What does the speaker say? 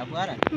agora?